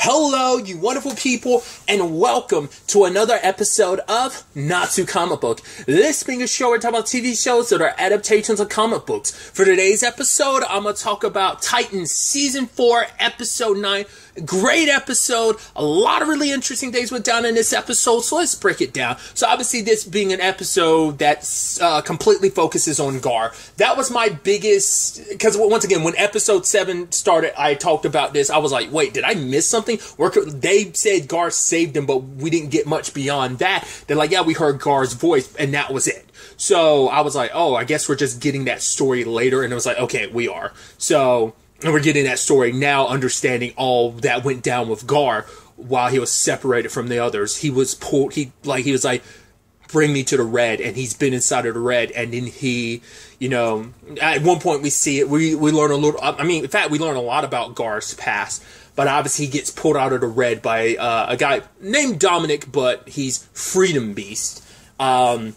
Hello, you wonderful people, and welcome to another episode of Not Too Comic Book. This being a show where we talk about TV shows that are adaptations of comic books. For today's episode, I'm going to talk about Titans Season 4, Episode 9. Great episode. A lot of really interesting things went down in this episode, so let's break it down. So, obviously, this being an episode that uh, completely focuses on Gar. That was my biggest. Because, once again, when episode 7 started, I talked about this. I was like, wait, did I miss something? They said Gar saved him, but we didn't get much beyond that. They're like, yeah, we heard Gar's voice, and that was it. So, I was like, oh, I guess we're just getting that story later. And it was like, okay, we are. So and we're getting that story now, understanding all that went down with Gar while he was separated from the others. He was pulled. He like he was like, bring me to the red, and he's been inside of the red, and then he, you know, at one point we see it. We we learn a little. I mean, in fact, we learn a lot about Gar's past. But obviously, he gets pulled out of the red by uh, a guy named Dominic, but he's Freedom Beast. Um,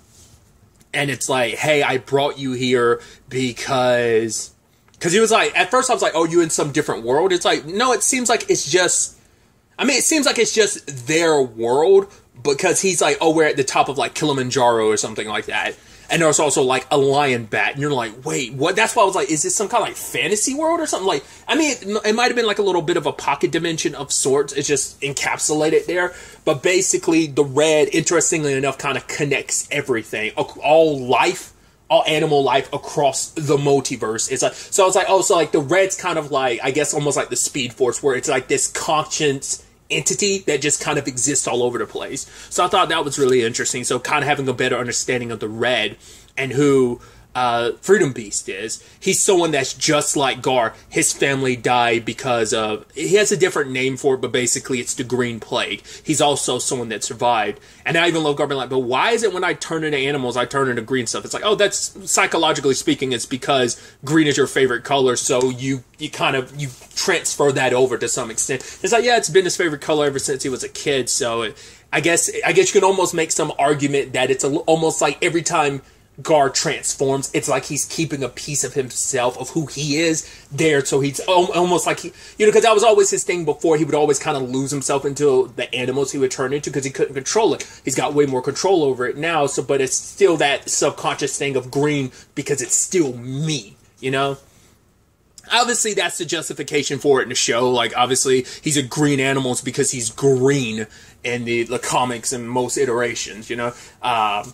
and it's like, hey, I brought you here because because he was like, at first I was like, oh, you in some different world? It's like, no, it seems like it's just, I mean, it seems like it's just their world because he's like, oh, we're at the top of like Kilimanjaro or something like that. And there's also like a lion bat, and you're like, wait, what? That's why I was like, is this some kind of like fantasy world or something? Like, I mean, it, it might have been like a little bit of a pocket dimension of sorts. It's just encapsulated there. But basically, the red, interestingly enough, kind of connects everything, all life all animal life across the multiverse. It's like so it's like oh so like the red's kind of like I guess almost like the speed force where it's like this conscience entity that just kind of exists all over the place. So I thought that was really interesting. So kind of having a better understanding of the red and who uh, Freedom Beast is. He's someone that's just like Gar. His family died because of. He has a different name for it, but basically it's the Green Plague. He's also someone that survived. And I even love Gar being like, but why is it when I turn into animals, I turn into green stuff? It's like, oh, that's psychologically speaking, it's because green is your favorite color, so you you kind of you transfer that over to some extent. It's like, yeah, it's been his favorite color ever since he was a kid. So it, I guess I guess you can almost make some argument that it's a, almost like every time Gar transforms, it's like he's keeping a piece of himself of who he is there. So he's almost like he, you know, because that was always his thing before. He would always kind of lose himself into the animals he would turn into because he couldn't control it. He's got way more control over it now. So, but it's still that subconscious thing of green because it's still me, you know? Obviously, that's the justification for it in the show. Like, obviously, he's a green animals because he's green in the, the comics and most iterations, you know? Um,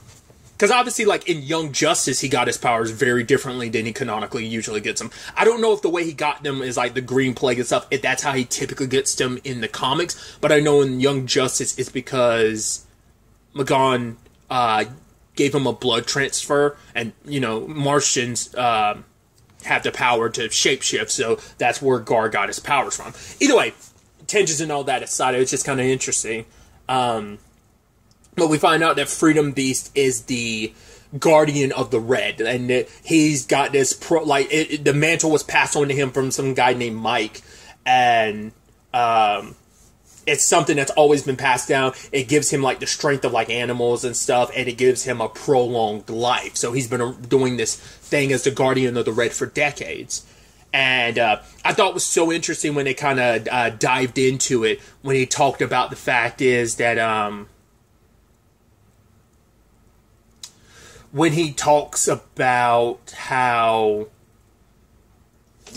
because obviously, like in Young Justice, he got his powers very differently than he canonically usually gets them. I don't know if the way he got them is like the Green Plague and stuff. If that's how he typically gets them in the comics, but I know in Young Justice it's because M'gann uh, gave him a blood transfer, and you know Martians uh, have the power to shapeshift, so that's where Gar got his powers from. Either way, tangents and all that aside, it was just kind of interesting. Um, but we find out that Freedom Beast is the guardian of the red, and he's got this pro like it, the mantle was passed on to him from some guy named Mike, and um, it's something that's always been passed down. It gives him like the strength of like animals and stuff, and it gives him a prolonged life. So he's been doing this thing as the guardian of the red for decades. And uh, I thought was so interesting when they kind of uh, dived into it when he talked about the fact is that um, when he talks about how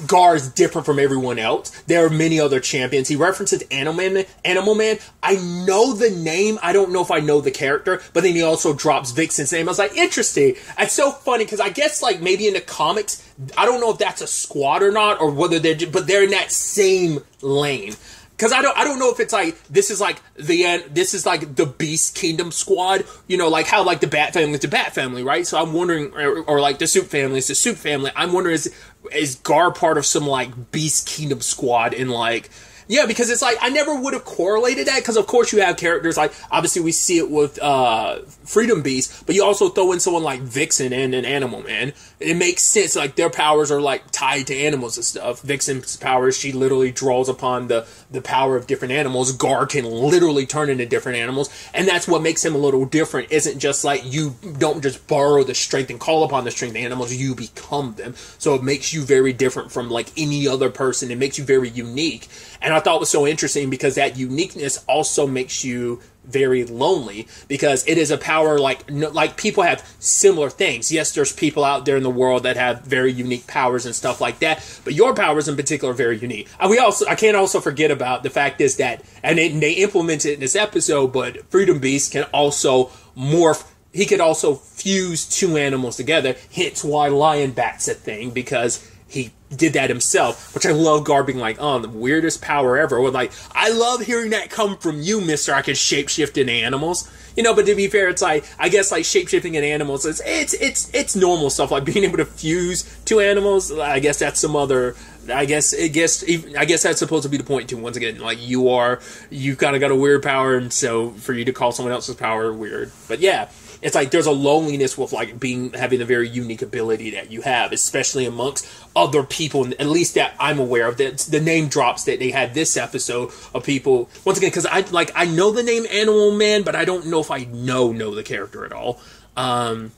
Gar is different from everyone else. There are many other champions. He references Animal Man. Animal Man. I know the name. I don't know if I know the character. But then he also drops Vixen's name. I was like, interesting. It's so funny because I guess like maybe in the comics, I don't know if that's a squad or not, or whether they're, but they're in that same lane because I don't I don't know if it's like this is like the end this is like the Beast Kingdom squad you know like how like the Bat family is the Bat family right? So I'm wondering or, or like the Soup family is the Soup family. I'm wondering is is Gar part of some like Beast Kingdom squad in like yeah, because it's like I never would have correlated that because of course you have characters like obviously we see it with uh, Freedom Beast, but you also throw in someone like Vixen and an Animal Man. It makes sense like their powers are like tied to animals and stuff. Vixen's powers she literally draws upon the the power of different animals. Gar can literally turn into different animals, and that's what makes him a little different. Isn't just like you don't just borrow the strength and call upon the strength of animals, you become them. So it makes you very different from like any other person. It makes you very unique, and I I thought was so interesting because that uniqueness also makes you very lonely because it is a power like like people have similar things. Yes, there's people out there in the world that have very unique powers and stuff like that, but your powers in particular are very unique. Uh, we also I can't also forget about the fact is that and they, they implement it in this episode, but Freedom Beast can also morph he could also fuse two animals together. Hence why Lion Bat's a thing because he did that himself, which I love Gar being like, oh, the weirdest power ever. Or like, I love hearing that come from you, mister. I can shapeshift into animals. You know, but to be fair, it's like I guess like shapeshifting in animals, it's it's it's it's normal stuff. Like being able to fuse two animals. I guess that's some other. I guess it guess I guess that's supposed to be the point too. Once again, like you are, you kind of got a weird power, and so for you to call someone else's power weird. But yeah, it's like there's a loneliness with like being having a very unique ability that you have, especially amongst other people. At least that I'm aware of. That the name drops that they had this episode of people once again because I like I know the name Animal Man, but I don't know if I know know the character at all. Um,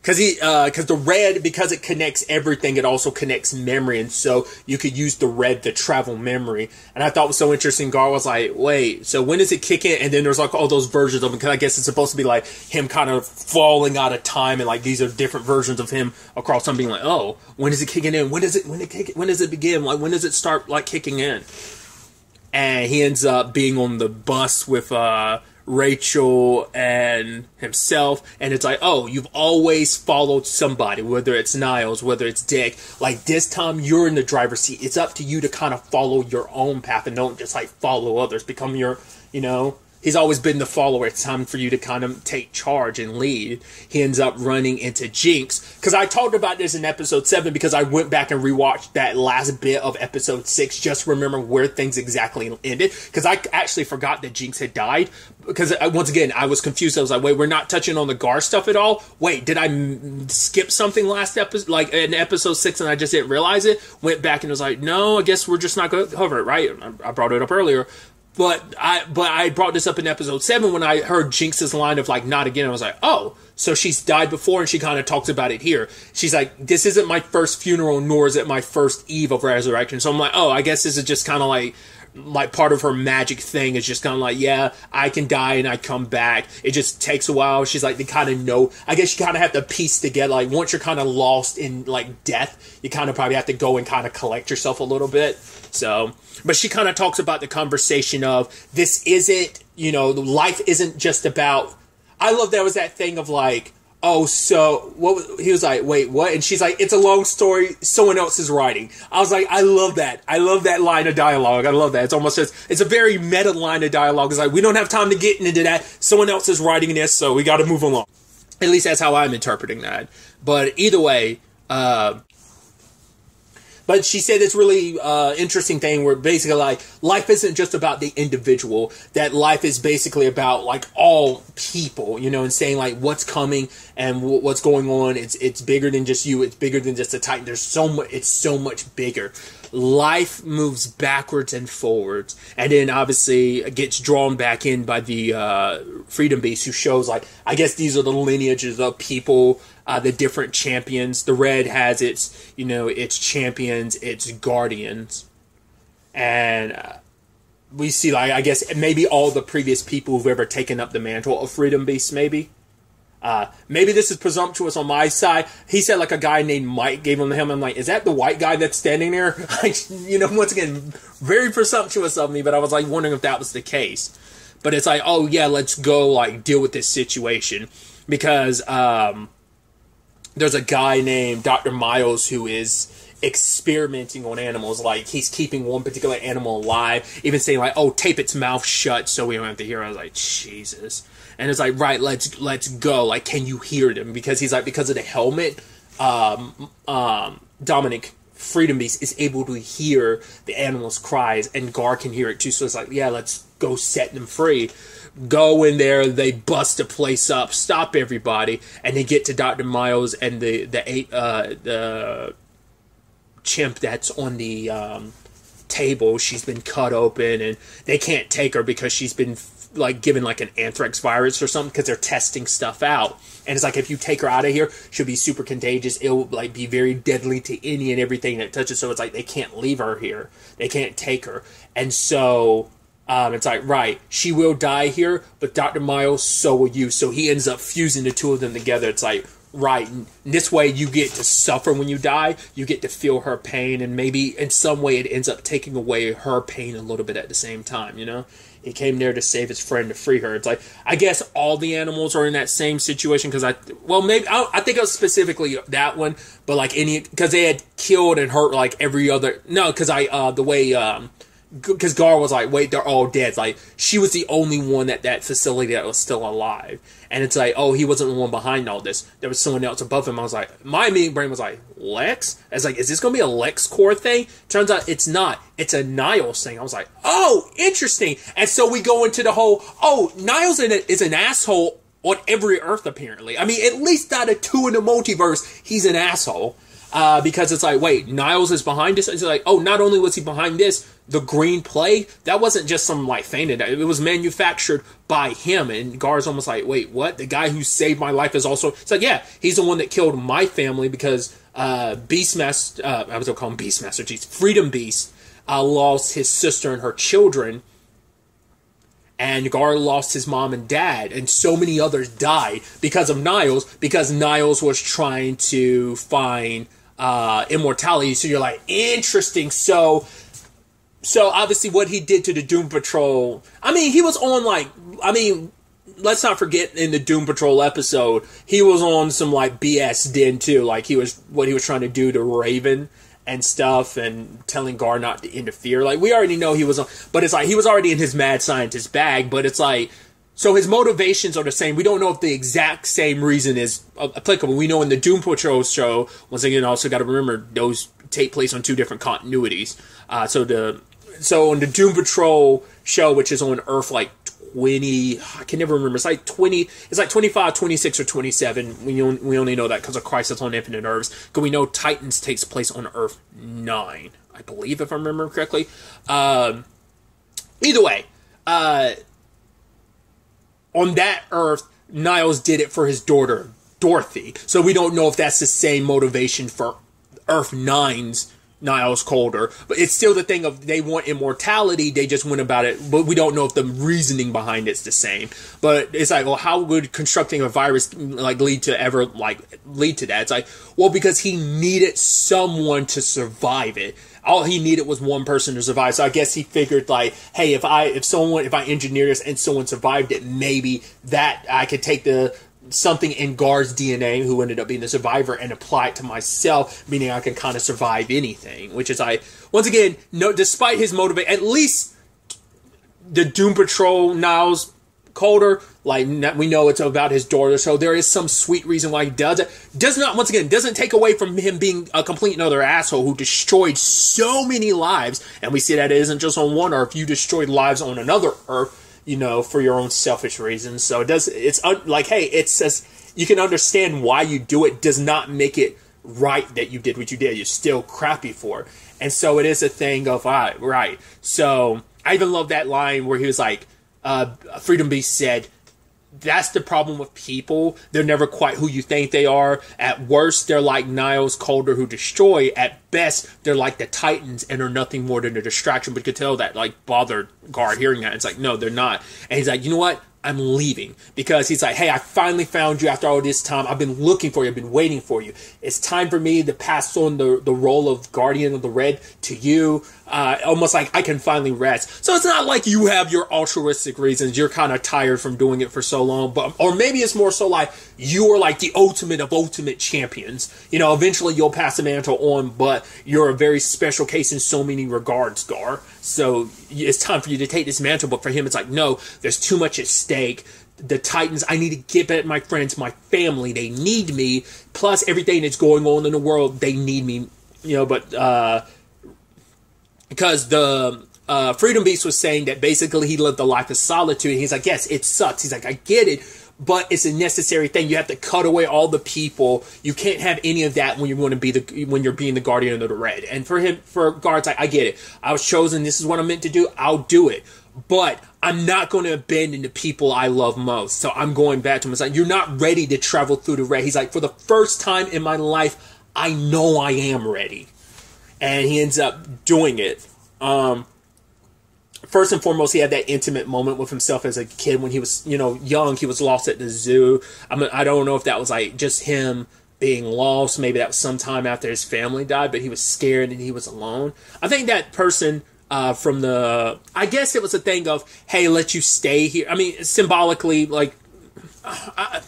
because he because uh, the red because it connects everything it also connects memory and so you could use the red to travel memory. And i thought was so interesting gar was like wait so when does it kick in and then there's like all those versions of him because i guess it's supposed to be like him kind of falling out of time and like these are different versions of him across time being like oh when is it kicking in? When does it when it kick when does it begin? Like when does it start like kicking in? And he ends up being on the bus with uh Rachel and himself, and it's like, oh, you've always followed somebody, whether it's Niles, whether it's Dick. Like this time, you're in the driver's seat. It's up to you to kind of follow your own path and don't just like follow others. Become your, you know, he's always been the follower. It's time for you to kind of take charge and lead. He ends up running into Jinx. Because I talked about this in episode 7 because I went back and rewatched that last bit of episode 6 just remember where things exactly ended. Because I actually forgot that Jinx had died. Because uh, once again, I was confused. I was like, wait, we're not touching on the Gar stuff at all? Wait, did I m- skip something last episode? Like in episode 6 and I just didn't realize it? Went back and was like, no, I guess we're just not going to cover it, right? I brought it up earlier. But I but I brought this up in episode seven when I heard Jinx's line of like not again. I was like, oh, so she's died before, and she kind of talks about it here. She's like, this isn't my first funeral, nor is it my first eve of resurrection. So I'm like, oh, I guess this is just kind of like like part of her magic thing is just kind of like, yeah, I can die and I come back. It just takes a while. She's like, they kind of know. I guess you kind of have to piece together. Like once you're kind of lost in like death, you kind of probably have to go and kind of collect yourself a little bit. So, but she kind of talks about the conversation of this isn't, you know, life isn't just about. I love that was that thing of like, oh, so what? He was like, wait, what? And she's like, it's a long story. Someone else is writing. I was like, I love that. I love that line of dialogue. I love that. It's almost as it's a very meta line of dialogue. It's like we don't have time to get into that. Someone else is writing this, so we got to move along. At least that's how I'm interpreting that. But either way, uh, but she said this really uh, interesting thing where basically like life isn't just about the individual. That life is basically about like all people, you know, and saying like what's coming and what's going on. It's it's bigger than just you. It's bigger than just a Titan. There's so much. It's so much bigger. Life moves backwards and forwards, and then obviously gets drawn back in by the uh, Freedom Beast, who shows like I guess these are the lineages of people uh, the different champions. The red has its, you know, its champions, its guardians, and uh, we see like I guess maybe all the previous people who've ever taken up the mantle of Freedom Beast. Maybe, uh, maybe this is presumptuous on my side. He said like a guy named Mike gave him the helmet. I'm like, is that the white guy that's standing there? you know, once again, very presumptuous of me, but I was like wondering if that was the case. But it's like, oh yeah, let's go like deal with this situation because um, there's a guy named Dr. Miles who is experimenting on animals. Like he's keeping one particular animal alive, even saying like, "Oh, tape its mouth shut so we don't have to hear." It. I was like, Jesus. And it's like, right, let's let's go. Like, can you hear them? Because he's like, because of the helmet, um, um, Dominic Freedom Beast is able to hear the animals' cries, and Gar can hear it too. So it's like, yeah, let's go set them free go in there, they bust the place up, stop everybody, and they get to Dr. Miles and the the eight uh, the chimp that's on the um, table. She's been cut open, and they can't take her because she's been like given like an anthrax virus or something because they're testing stuff out. And it's like if you take her out of here, she'll be super contagious. It'll like be very deadly to any and everything that touches. So it's like they can't leave her here. They can't take her. And so um, it's like, right, she will die here, but Dr. Miles, so will you. So he ends up fusing the two of them together. It's like, right, and this way you get to suffer when you die. You get to feel her pain, and maybe in some way it ends up taking away her pain a little bit at the same time, you know? He came there to save his friend to free her. It's like I guess all the animals are in that same situation because I well maybe I, I, think it was specifically that one, but like any because they had killed and hurt like every other no because I uh the way um because Gar was like, wait, they're all dead. Like she was the only one at that facility that was still alive, and it's like, oh, he wasn't the one behind all this. There was someone else above him. I was like, my main brain was like, Lex. I was like, is this gonna be a LexCorp thing? Turns out it's not. It's a Niles thing. I was like, oh, interesting. And so we go into the whole, oh, Niles is an asshole on every Earth apparently. I mean, at least out of two in the multiverse, he's an asshole. Uh, because it's like, wait, Niles is behind this. It's like, oh, not only was he behind this, the green plague that wasn't just some like fainted. It was manufactured by him. And Gar's almost like, wait, what? The guy who saved my life is also. It's like, yeah, he's the one that killed my family because uh, Beastmaster. Uh, I was gonna call him Beastmaster. Jeez, Freedom Beast uh, lost his sister and her children. And Gar lost his mom and dad, and so many others died because of Niles, because Niles was trying to find uh, immortality. So you're like, interesting. So so obviously what he did to the Doom Patrol. I mean, he was on like I mean, let's not forget in the Doom Patrol episode, he was on some like BS din too. Like he was what he was trying to do to Raven and stuff and telling Gar not to interfere. Like we already know he was on but it's like he was already in his mad scientist bag, but it's like so his motivations are the same. We don't know if the exact same reason is applicable. We know in the Doom Patrol show, once again, also got to remember those take place on two different continuities. Uh, so the so on the Doom Patrol show, which is on Earth like 20, I can never remember. It's like 20, it's like 25, 26, or 27. We, we only know that because of Crisis on Infinite Earths. Because we know Titans takes place on Earth 9, I believe, if I remember correctly. Um, either way, uh, on that Earth, Niles did it for his daughter, Dorothy. So we don't know if that's the same motivation for Earth 9's Niles Caulder, but it's still the thing of they want immortality. They just went about it, but we don't know if the reasoning behind it's the same. But it's like, well, how would constructing a virus like lead to ever like lead to that? It's like, well, because he needed someone to survive it. All he needed was one person to survive. So I guess he figured like, hey, if I if someone if I engineer this and someone survived it, maybe that I could take the something in Gar's DNA, who ended up being the survivor, and apply it to myself, meaning I can kind of survive anything. Which is, I once again, no, despite his motivate, at least the Doom Patrol Niles Caulder, like we know it's about his daughter, so there is some sweet reason why he does it. Does not, once again, doesn't take away from him being a complete another asshole who destroyed so many lives, and we see that it isn't just on one Earth. You destroyed lives on another Earth you know, for your own selfish reasons. So it does. It's un, like, hey, it says you can understand why you do it. Does not make it right that you did what you did. You're still crappy for. And so it is a thing of right. So I even love that line where he was like, uh, Freedom Beast said, that's the problem with people. They're never quite who you think they are. At worst, they're like Niles Caulder who destroy. At best, they're like the Titans and are nothing more than a distraction. But you could tell that like bothered Gar hearing that. It's like, no, they're not. And he's like, you know what? I'm leaving because he's like, hey, I finally found you after all this time. I've been looking for you. I've been waiting for you. It's time for me to pass on the, the role of Guardian of the Red to you uh, almost like I can finally rest. So it's not like you have your altruistic reasons. You're kind of tired from doing it for so long, but or maybe it's more so like you are like the ultimate of ultimate champions. You know, eventually you'll pass the mantle on, but you're a very special case in so many regards, Gar. So it's time for you to take this mantle. But for him, it's like no, there's too much at stake the Titans. I need to get at my friends, my family. They need me. Plus everything that's going on in the world, they need me. You know, but uh, because the uh, Freedom Beast was saying that basically he lived a life of solitude. He's like, yes, it sucks. He's like, I get it, but it's a necessary thing. You have to cut away all the people. You can't have any of that when you're going to be the when you're being the guardian of the red. And for him, for Gar's, I, I get it. I was chosen. This is what I'm meant to do. I'll do it. But I'm not going to abandon the people I love most. So I'm going back to him. It's like, you're not ready to travel through the red. He's like, for the first time in my life, I know I am ready. And he ends up doing it. Um, first and foremost, he had that intimate moment with himself as a kid when he was, you know, young. He was lost at the zoo. I mean, I don't know if that was like just him being lost. Maybe that was sometime after his family died, but he was scared and he was alone. I think that person uh, from the, I guess it was a thing of, hey, let you stay here. I mean, symbolically, like, I,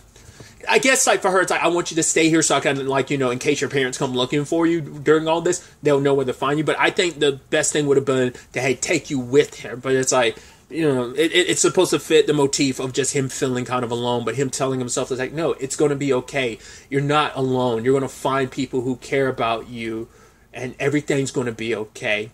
I guess like for her, it's like I want you to stay here so I can like you know in case your parents come looking for you during all this, they'll know where to find you. But I think the best thing would have been to hey take you with him. But it's like you know it, it, it's supposed to fit the motif of just him feeling kind of alone, but him telling himself it's like no, it's going to be okay. You're not alone. You're going to find people who care about you, and everything's going to be okay.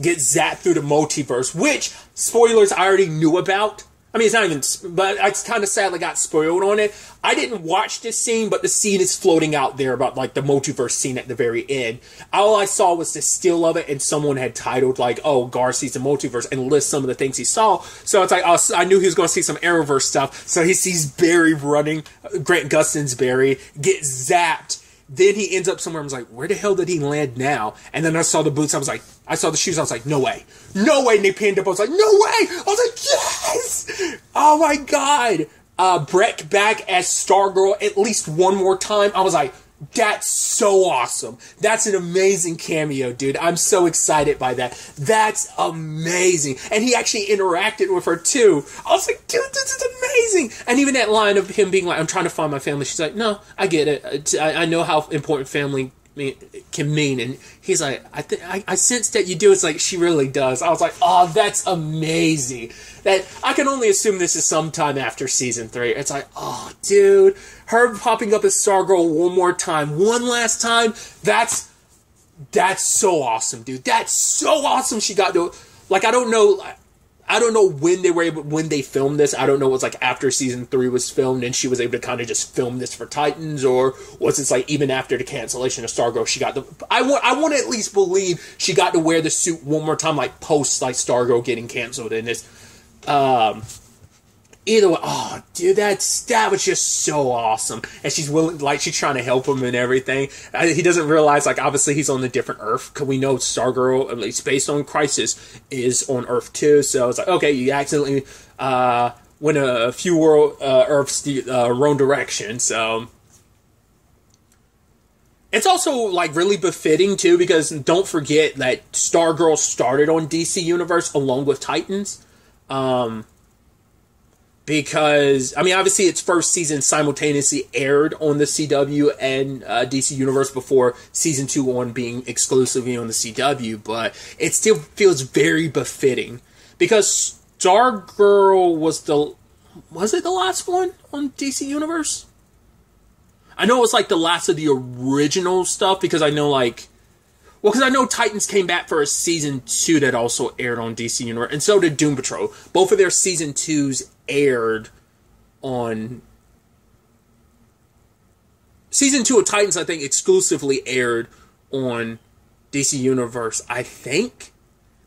Get zapped through the multiverse, which spoilers I already knew about I mean, it's not even, but I kind of sadly got spoiled on it. I didn't watch this scene, but the scene is floating out there about like the multiverse scene at the very end. All I saw was the still of it, and someone had titled like, "Oh, Gar sees the multiverse," and list some of the things he saw. So it's like I, I knew he was going to see some Arrowverse stuff. So he sees Barry running, uh, Grant Gustin's Barry get zapped then he ends up somewhere. I was like, where the hell did he land now? And then I saw the boots. I was like, I saw the shoes. I was like, no way, no way. And they panned up. I was like, no way. I was like, yes. Oh my god. Uh, Brec back as Stargirl at least one more time. I was like, that's so awesome. That's an amazing cameo, dude. I'm so excited by that. That's amazing. And he actually interacted with her too. I was like, dude, this is amazing. And even that line of him being like, I'm trying to find my family. She's like, no, I get it. I, know how important family can mean. And he's like, I think I, sense that you do. It's like she really does. I was like, oh, that's amazing. That I can only assume this is sometime after season three. It's like, oh, dude, her popping up as Stargirl one more time, one last time. That's that's so awesome, dude. That's so awesome. She got to like I don't know. I don't know when they were able when they filmed this. I don't know. Was like after season three was filmed and she was able to kind of just film this for Titans, or was it like even after the cancellation of Stargirl, she got the. I want. I want to at least believe she got to wear the suit one more time, like post like Stargirl getting canceled in this. Um, either way, oh, dude, that's that was just so awesome. And she's willing, like, she's trying to help him and everything. He doesn't realize, like, obviously he's on a different Earth because we know Stargirl, at least based on Crisis, is on Earth too. So it's like, okay, you accidentally uh, went a, a few world uh, Earths the uh, wrong direction. So it's also like really befitting too because don't forget that Stargirl started on DC Universe along with Titans. Um, because I mean, obviously, its first season simultaneously aired on the CW and uh, DC Universe before season two on being exclusively on the CW, but it still feels very befitting because Stargirl was the was it the last one on DC Universe? I know it was like the last of the original stuff because I know like well, because I know Titans came back for a season two that also aired on DC Universe, and so did Doom Patrol. Both of their season twos aired on season two of Titans. I think exclusively aired on DC Universe. I think.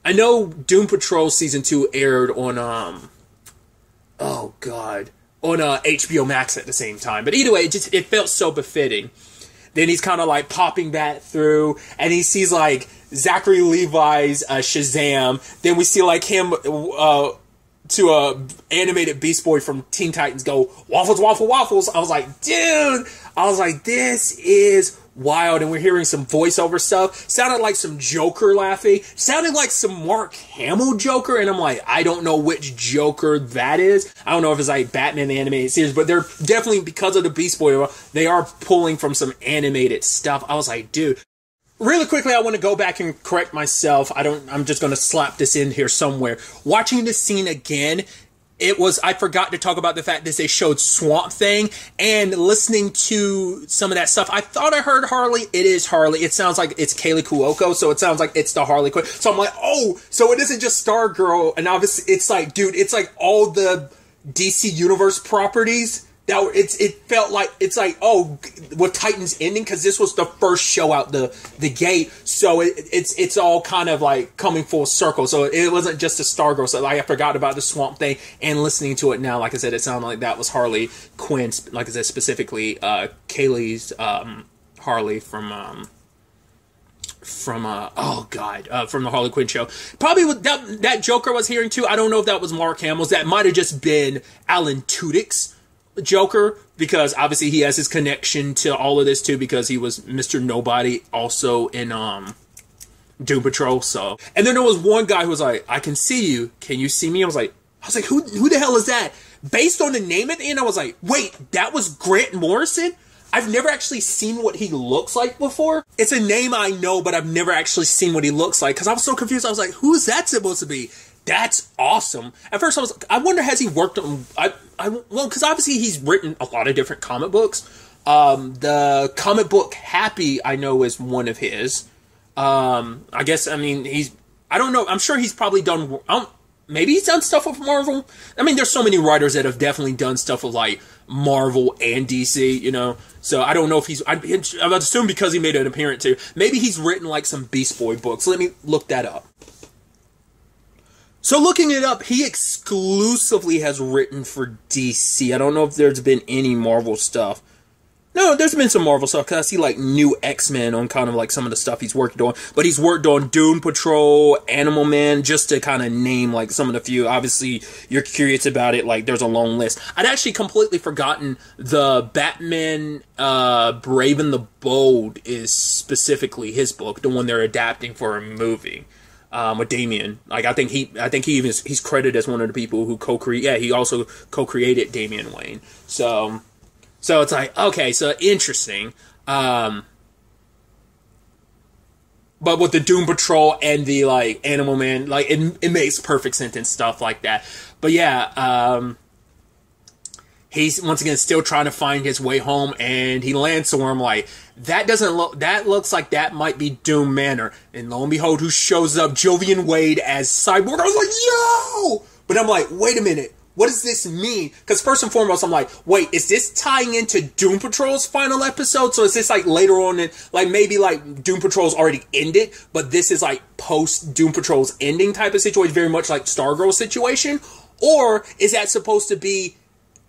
I know Doom Patrol season two aired on um. Oh God, on uh, HBO Max at the same time. But either way, it just it felt so befitting. Then he's kind of like popping that through, and he sees like Zachary Levi's uh, Shazam. Then we see like him uh, to a animated Beast Boy from Teen Titans go waffles, waffle, waffles. I was like, dude. I was like, this is wild. And we're hearing some voiceover stuff. Sounded like some Joker laughing. Sounded like some Mark Hamill Joker. And I'm like, I don't know which Joker that is. I don't know if it's like Batman the animated series, but they're definitely because of the Beast Boy, they are pulling from some animated stuff. I was like, dude. Really quickly, I want to go back and correct myself. I don't. I'm just going to slap this in here somewhere. Watching this scene again, it was I forgot to talk about the fact that they showed Swamp Thing and listening to some of that stuff. I thought I heard Harley. It is Harley. It sounds like it's Kaley Cuoco, so it sounds like it's the Harley Quinn. So I'm like, oh, so it isn't just Stargirl, and obviously it's like, dude, it's like all the DC Universe properties that it's it felt like it's like oh with Titans ending because this was the first show out the the gate, so it, it's it's all kind of like coming full circle. So it wasn't just a Stargirl. So like I forgot about the Swamp Thing and listening to it now, like I said, it sounded like that was Harley Quinn. Like I said, specifically uh, Kaley's um, Harley from. Um, from uh oh god uh, from the Harley Quinn show. Probably that that Joker was hearing too. I don't know if that was Mark Hamill's. That might have just been Alan Tudyk's Joker because obviously he has his connection to all of this too because he was Mr. Nobody also in um Doom Patrol. So and then there was one guy who was like, "I can see you. Can you see me?" I was like, I was like, "Who who the hell is that?" Based on the name at the end, I was like, "Wait, that was Grant Morrison." I've never actually seen what he looks like before. It's a name I know, but I've never actually seen what he looks like because I was so confused. I was like, "Who is that supposed to be?" That's awesome. At first, I was, I wonder has he worked on? I, I well, because obviously he's written a lot of different comic books. Um, the comic book Happy, I know, is one of his. Um, I guess I mean he's. I don't know. I'm sure he's probably done. Maybe he's done stuff with Marvel. I mean, there's so many writers that have definitely done stuff with like Marvel and DC, you know. So I don't know if he's. I, I would assume because he made an appearance too. Maybe he's written like some Beast Boy books. Let me look that up. So looking it up, he exclusively has written for DC. I don't know if there's been any Marvel stuff. No, there's been some Marvel stuff because I see like new X Men on kind of like some of the stuff he's worked on. But he's worked on Doom Patrol, Animal Man, just to kind of name like some of the few. Obviously, you're curious about it. Like, there's a long list. I'd actually completely forgotten the Batman uh, Brave and the Bold is specifically his book, the one they're adapting for a movie um, with Damian. Like I think he, I think he even he's credited as one of the people who co-create. Yeah, he also co-created Damian Wayne. So so it's like, okay, so interesting. Um, but with the Doom Patrol and the like Animal Man, like it, it makes perfect sense and stuff like that. But yeah, um, he's once again still trying to find his way home, and he lands somewhere. I'm like, that doesn't look. That looks like that might be Doom Manor. And lo and behold, who shows up? Joivan Wade as Cyborg. I was like, yo! But I'm like, wait a minute what does this mean? Because first and foremost, I'm like, wait, is this tying into Doom Patrol's final episode? So is this like later on in, like maybe like Doom Patrol's already ended, but this is like post Doom Patrol's ending type of situation, very much like Stargirl situation? Or is that supposed to be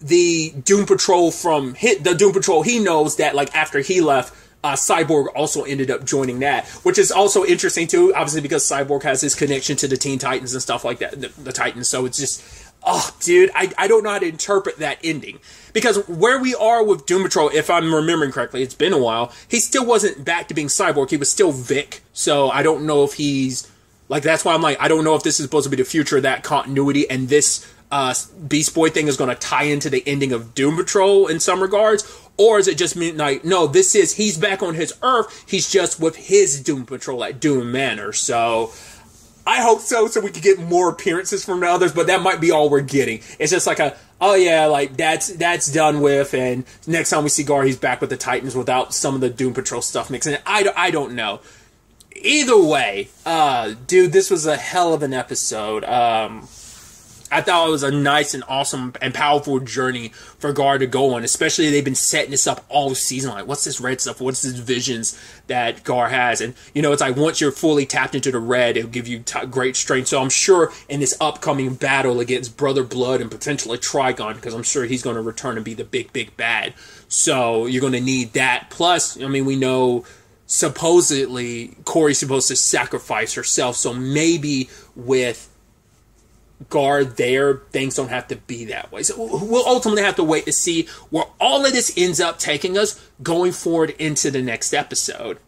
the Doom Patrol from hit the Doom Patrol he knows that like after he left, uh, Cyborg also ended up joining that, which is also interesting too, obviously because Cyborg has his connection to the Teen Titans and stuff like that, the, the Titans. So it's just oh, dude, I, I don't know how to interpret that ending. Because where we are with Doom Patrol, if I'm remembering correctly, it's been a while, he still wasn't back to being Cyborg. He was still Vic. So I don't know if he's. Like, that's why I'm like, I don't know if this is supposed to be the future of that continuity and this uh, Beast Boy thing is going to tie into the ending of Doom Patrol in some regards. Or is it just mean like, no, this is, he's back on his Earth, he's just with his Doom Patrol at Doom Manor. So I hope so, so we can get more appearances from the others. But that might be all we're getting. It's just like a, oh yeah, like that's that's done with, and next time we see Gar, he's back with the Titans without some of the Doom Patrol stuff mixing. In. I I don't know. Either way, uh, dude, this was a hell of an episode. Um, I thought it was a nice and awesome and powerful journey for Gar to go on. Especially they've been setting this up all season. Like, what's this red stuff? What's this visions that Gar has? And you know, it's like once you're fully tapped into the red, it'll give you t- great strength. So I'm sure in this upcoming battle against Brother Blood and potentially Trigon, because I'm sure he's going to return and be the big, big bad. So you're going to need that. Plus, I mean, we know supposedly Kory's supposed to sacrifice herself. So maybe with Gar there, things don't have to be that way. So we'll ultimately have to wait to see where all of this ends up taking us going forward into the next episode.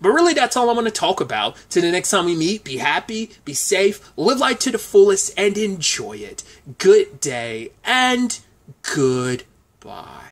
But really, that's all I want to talk about. To the next time we meet, be happy, be safe, live life to the fullest, and enjoy it. Good day and goodbye.